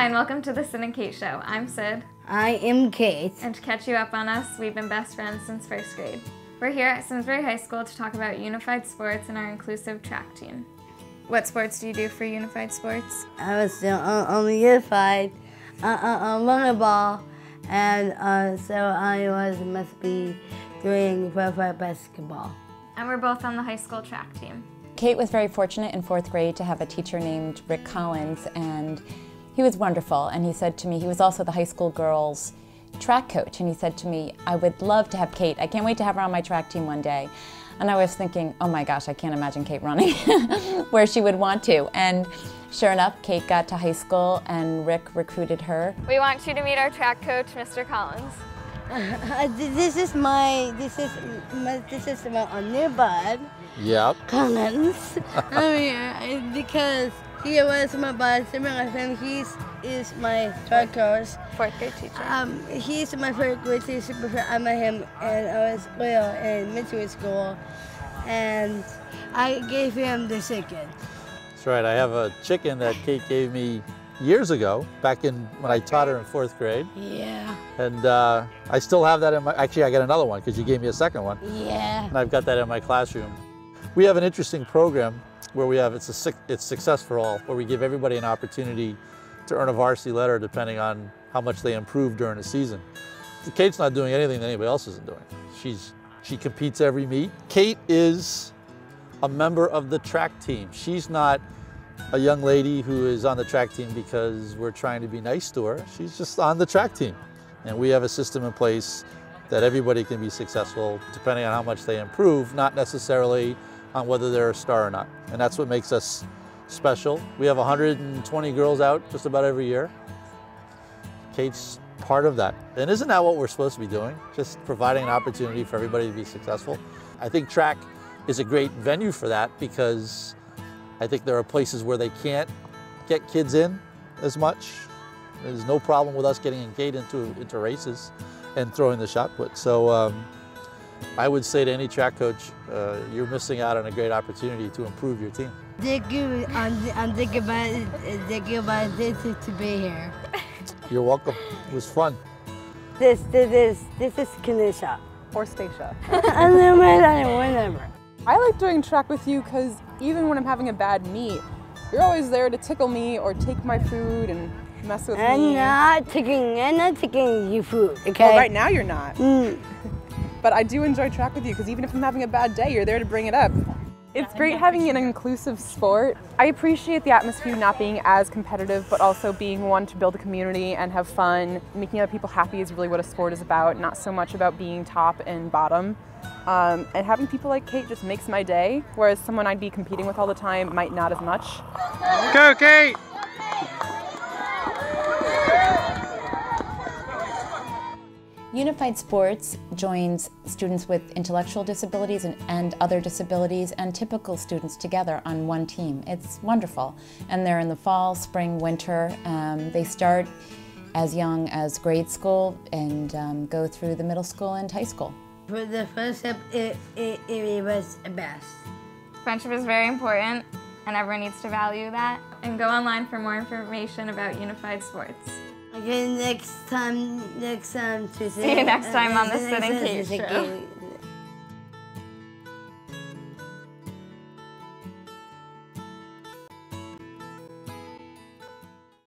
Hi, and welcome to the Syd and Cate Show. I'm Syd. I am Cate. And to catch you up on us, we've been best friends since first grade. We're here at Simsbury High School to talk about unified sports and our inclusive track team. What sports do you do for unified sports? I was still on, on the unified uh, uh, uh, volleyball, and uh, so I was must be doing profile basketball. And we're both on the high school track team. Cate was very fortunate in fourth grade to have a teacher named Rick Collins, and he was wonderful. And he said to me, he was also the high school girls track coach, and he said to me, I would love to have Cate. I can't wait to have her on my track team one day. And I was thinking, oh my gosh, I can't imagine Cate running where she would want to. And sure enough, Cate got to high school and Rick recruited her. We want you to meet our track coach, Mr. Collins. Uh, this is my this is my, this is my new bud. Yep. Collins. I'm here because he was my bud, and he is my track coach. Fourth grade teacher. Um, he's my fourth grade teacher before I met him, and I was well in middle school, and I gave him the chicken. That's right. I have a chicken that Cate gave me years ago, back in when I taught her in fourth grade. Yeah. And uh, I still have that in my, actually I got another one because you gave me a second one. Yeah. And I've got that in my classroom. We have an interesting program where we have, it's, a, it's Success for All, where we give everybody an opportunity to earn a varsity letter depending on how much they improve during the season. Cate's not doing anything that anybody else isn't doing. She's, she competes every meet. Cate is a member of the track team. She's not a young lady who is on the track team because we're trying to be nice to her. She's just on the track team. And we have a system in place that everybody can be successful depending on how much they improve, not necessarily on whether they're a star or not. And that's what makes us special. We have 120 girls out just about every year. Cate's part of that. And isn't that what we're supposed to be doing? Just providing an opportunity for everybody to be successful. I think track is a great venue for that because I think there are places where they can't get kids in as much. There's no problem with us getting Cate into, into races and throwing the shot put. So um, I would say to any track coach, uh, you're missing out on a great opportunity to improve your team. Thank you, I'm, I'm thinking about, thank you about this to be here. You're welcome. It was fun. This, this is, this is Kanisha. Or Stacia. and then whatever. I like doing track with you because even when I'm having a bad meet, you're always there to tickle me or take my food and mess with I'm me. I'm not taking, I'm not taking you food, okay? Well, right now you're not. Mm. but I do enjoy track with you because even if I'm having a bad day, you're there to bring it up. It's great having an inclusive sport. I appreciate the atmosphere not being as competitive, but also being one to build a community and have fun. Making other people happy is really what a sport is about, not so much about being top and bottom. Um, and having people like Cate just makes my day, whereas someone I'd be competing with all the time might not as much. Go, Cate! Unified Sports joins students with intellectual disabilities and, and, other disabilities and typical students together on one team. It's wonderful. And they're in the fall, spring, winter. Um, they start as young as grade school and um, go through the middle school and high school. For the first step, it, it, it was the best. Friendship is very important and everyone needs to value that. And go online for more information about unified sports. Okay, next time, next time to see you next uh, time on the and Cate Show.